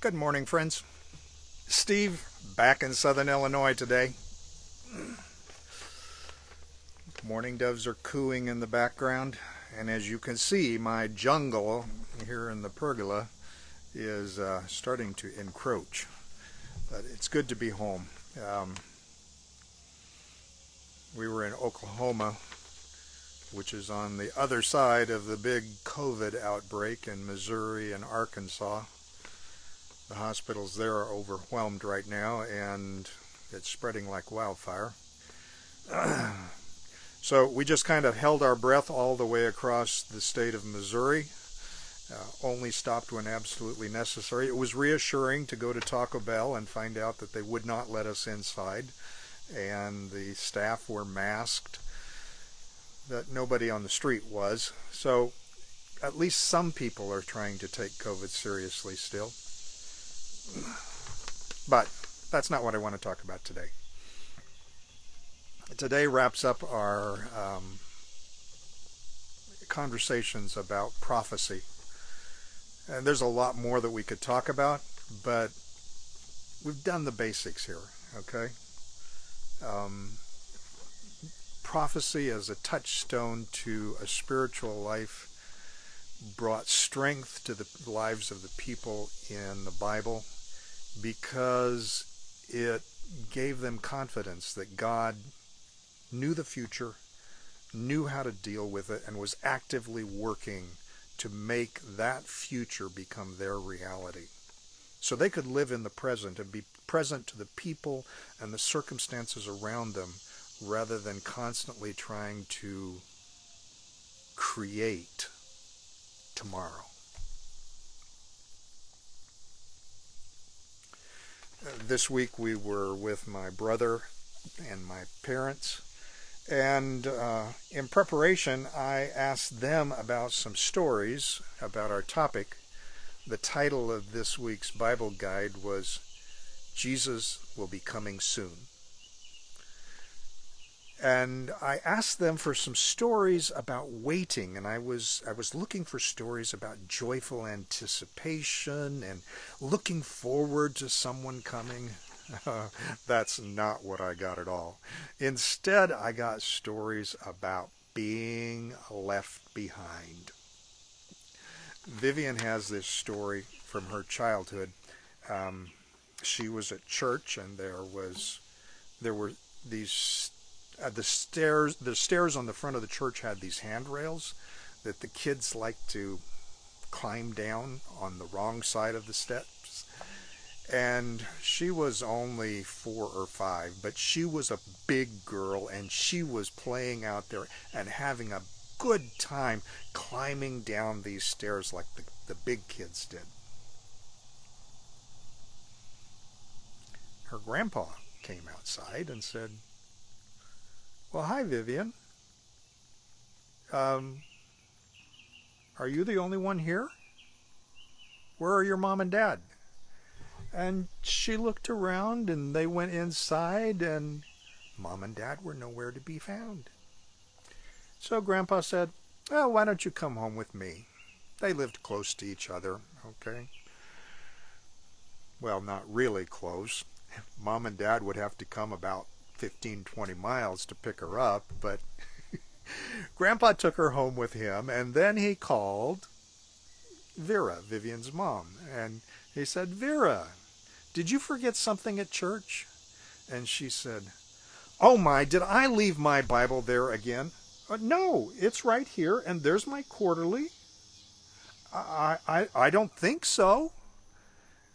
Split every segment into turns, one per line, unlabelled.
Good morning, friends. Steve, back in southern Illinois today. Mourning doves are cooing in the background, and as you can see, my jungle here in the pergola is uh, starting to encroach. But it's good to be home. Um, we were in Oklahoma, which is on the other side of the big COVID outbreak in Missouri and Arkansas. The hospitals there are overwhelmed right now and it's spreading like wildfire. so we just kind of held our breath all the way across the state of Missouri. Uh, only stopped when absolutely necessary. It was reassuring to go to Taco Bell and find out that they would not let us inside and the staff were masked, that nobody on the street was. So at least some people are trying to take COVID seriously still. But that's not what I want to talk about today. Today wraps up our um, conversations about prophecy. And there's a lot more that we could talk about, but we've done the basics here, okay? Um, prophecy as a touchstone to a spiritual life brought strength to the lives of the people in the Bible because it gave them confidence that God knew the future, knew how to deal with it, and was actively working to make that future become their reality. So they could live in the present and be present to the people and the circumstances around them rather than constantly trying to create tomorrow. This week we were with my brother and my parents. And uh, in preparation, I asked them about some stories about our topic. The title of this week's Bible guide was Jesus Will Be Coming Soon and I asked them for some stories about waiting and I was I was looking for stories about joyful anticipation and looking forward to someone coming. That's not what I got at all. Instead I got stories about being left behind. Vivian has this story from her childhood. Um, she was at church and there was there were these uh, the stairs the stairs on the front of the church had these handrails that the kids like to climb down on the wrong side of the steps. And she was only four or five but she was a big girl and she was playing out there and having a good time climbing down these stairs like the, the big kids did. Her grandpa came outside and said well, hi, Vivian. Um, are you the only one here? Where are your mom and dad? And she looked around and they went inside and mom and dad were nowhere to be found. So grandpa said, well, why don't you come home with me? They lived close to each other, okay? Well, not really close. Mom and dad would have to come about 15, 20 miles to pick her up, but Grandpa took her home with him, and then he called Vera, Vivian's mom, and he said, Vera, did you forget something at church? And she said, Oh my, did I leave my Bible there again? Uh, no, it's right here, and there's my quarterly. I, I, I don't think so.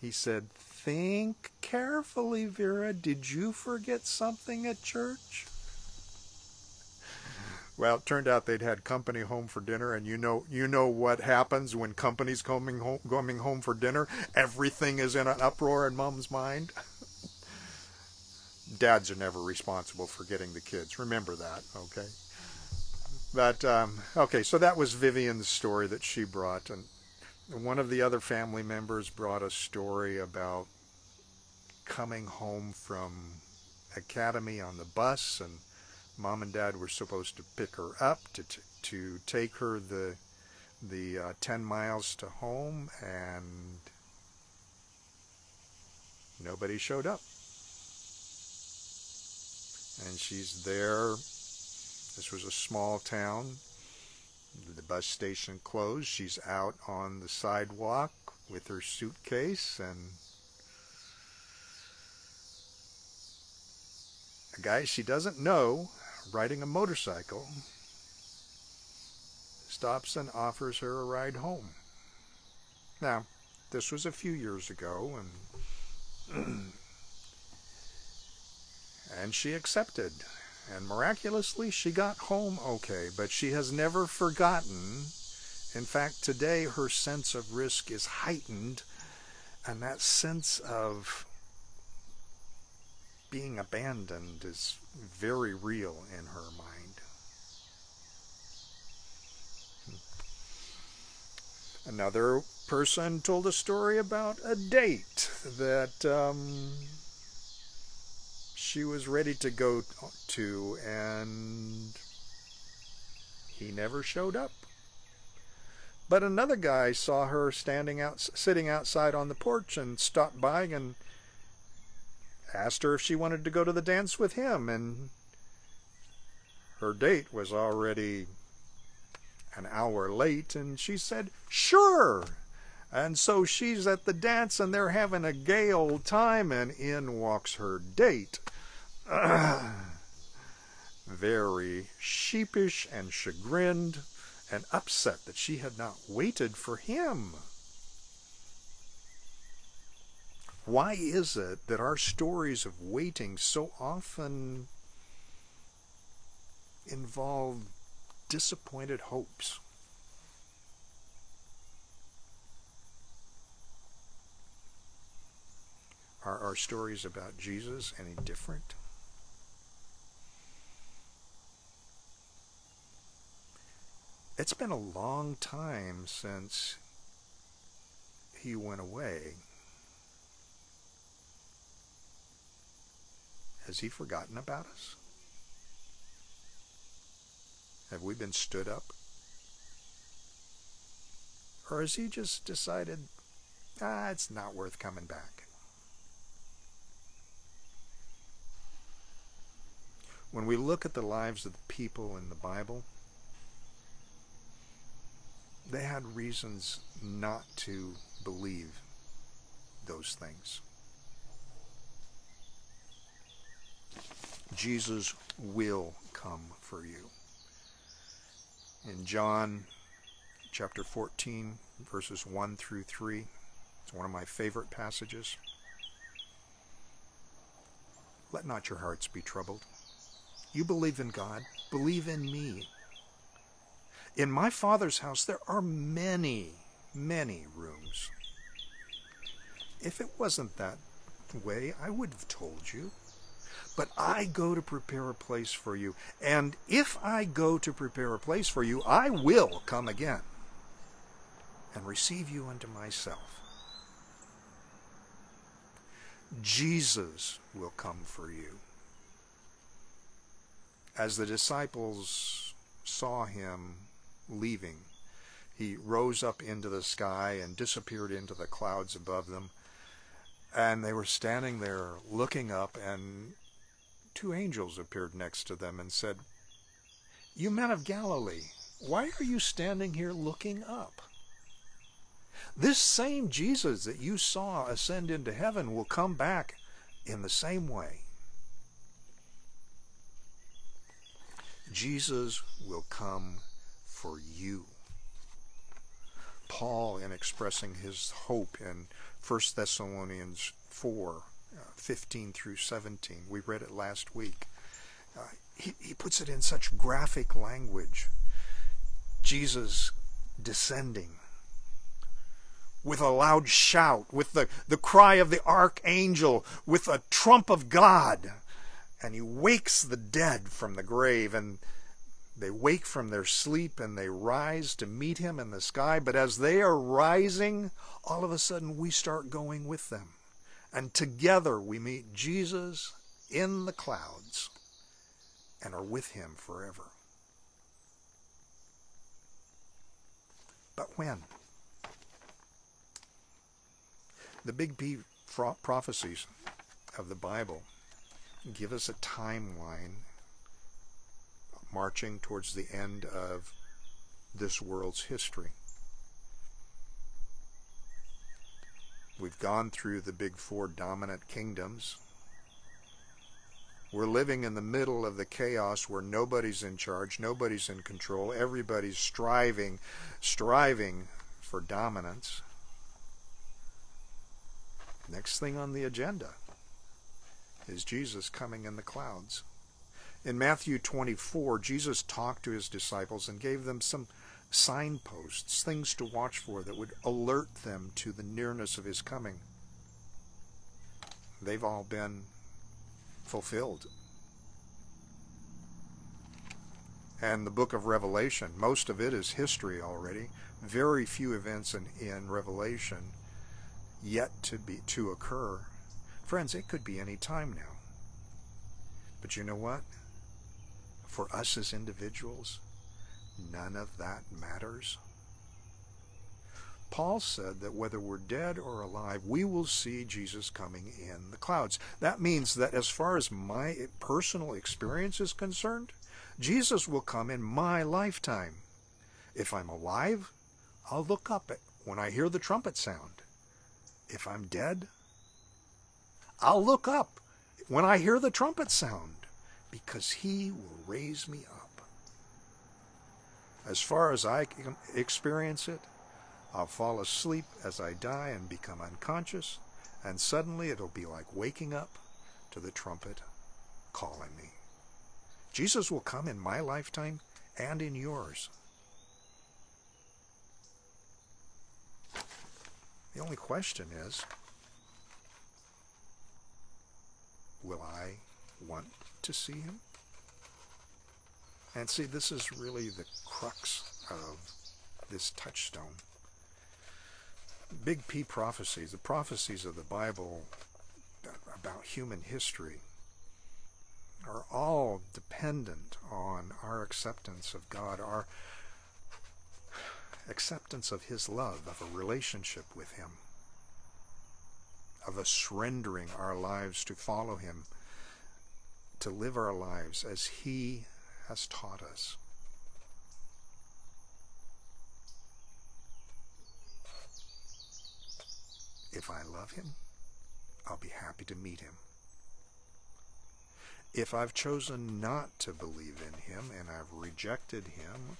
He said, Think carefully, Vera. Did you forget something at church? Well, it turned out they'd had company home for dinner, and you know, you know what happens when company's coming home, coming home for dinner. Everything is in an uproar in Mom's mind. Dads are never responsible for getting the kids. Remember that, okay? But um, okay, so that was Vivian's story that she brought, and one of the other family members brought a story about coming home from academy on the bus and mom and dad were supposed to pick her up to to take her the the uh, 10 miles to home and Nobody showed up. And she's there. This was a small town. The bus station closed. She's out on the sidewalk with her suitcase and a guy she doesn't know riding a motorcycle stops and offers her a ride home. Now, this was a few years ago and and she accepted and miraculously she got home okay, but she has never forgotten. In fact, today her sense of risk is heightened and that sense of being abandoned is very real in her mind. Another person told a story about a date that um, she was ready to go to, and he never showed up. But another guy saw her standing out, sitting outside on the porch, and stopped by and asked her if she wanted to go to the dance with him, and her date was already an hour late, and she said, Sure. And so she's at the dance, and they're having a gay old time, and in walks her date. Very sheepish and chagrined and upset that she had not waited for him. Why is it that our stories of waiting so often involve disappointed hopes? Are our stories about Jesus any different? It's been a long time since he went away. Has he forgotten about us? Have we been stood up? Or has he just decided, ah, it's not worth coming back? When we look at the lives of the people in the Bible, they had reasons not to believe those things. Jesus will come for you. In John chapter 14, verses 1 through 3, it's one of my favorite passages. Let not your hearts be troubled. You believe in God, believe in me. In my Father's house there are many, many rooms. If it wasn't that way, I would have told you. But I go to prepare a place for you. And if I go to prepare a place for you, I will come again and receive you unto myself. Jesus will come for you. As the disciples saw him leaving, he rose up into the sky and disappeared into the clouds above them. And they were standing there looking up, and two angels appeared next to them and said, You men of Galilee, why are you standing here looking up? This same Jesus that you saw ascend into heaven will come back in the same way. Jesus will come for you. Paul, in expressing his hope in 1 Thessalonians 4, uh, 15 through 17, we read it last week, uh, he, he puts it in such graphic language. Jesus descending with a loud shout, with the, the cry of the archangel, with a trump of God. And he wakes the dead from the grave, and they wake from their sleep and they rise to meet him in the sky. But as they are rising, all of a sudden we start going with them. And together we meet Jesus in the clouds and are with him forever. But when? The big P prophecies of the Bible give us a timeline marching towards the end of this world's history. We've gone through the big four dominant kingdoms. We're living in the middle of the chaos where nobody's in charge, nobody's in control, everybody's striving, striving for dominance. Next thing on the agenda is Jesus coming in the clouds. In Matthew 24, Jesus talked to his disciples and gave them some signposts, things to watch for that would alert them to the nearness of his coming. They've all been fulfilled. And the book of Revelation, most of it is history already. Very few events in, in Revelation yet to be to occur. Friends, it could be any time now. But you know what? For us as individuals, none of that matters. Paul said that whether we're dead or alive, we will see Jesus coming in the clouds. That means that as far as my personal experience is concerned, Jesus will come in my lifetime. If I'm alive, I'll look up when I hear the trumpet sound. If I'm dead, I'll look up when I hear the trumpet sound because he will raise me up. As far as I can experience it, I'll fall asleep as I die and become unconscious, and suddenly it'll be like waking up to the trumpet calling me. Jesus will come in my lifetime and in yours. The only question is, will I want to see him? And see, this is really the crux of this touchstone. Big P prophecies, the prophecies of the Bible about human history, are all dependent on our acceptance of God, our acceptance of His love, of a relationship with Him, of us surrendering our lives to follow Him, to live our lives as He has taught us. If I love him, I'll be happy to meet him. If I've chosen not to believe in him and I've rejected him,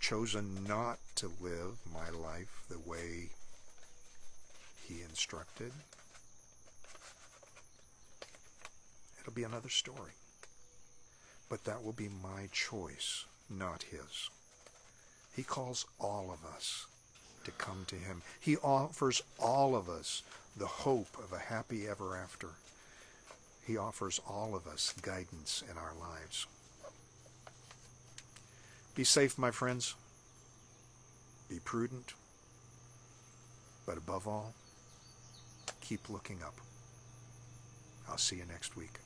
chosen not to live my life the way he instructed, it'll be another story. But that will be my choice, not his. He calls all of us to come to him. He offers all of us the hope of a happy ever after. He offers all of us guidance in our lives. Be safe, my friends. Be prudent. But above all, keep looking up. I'll see you next week.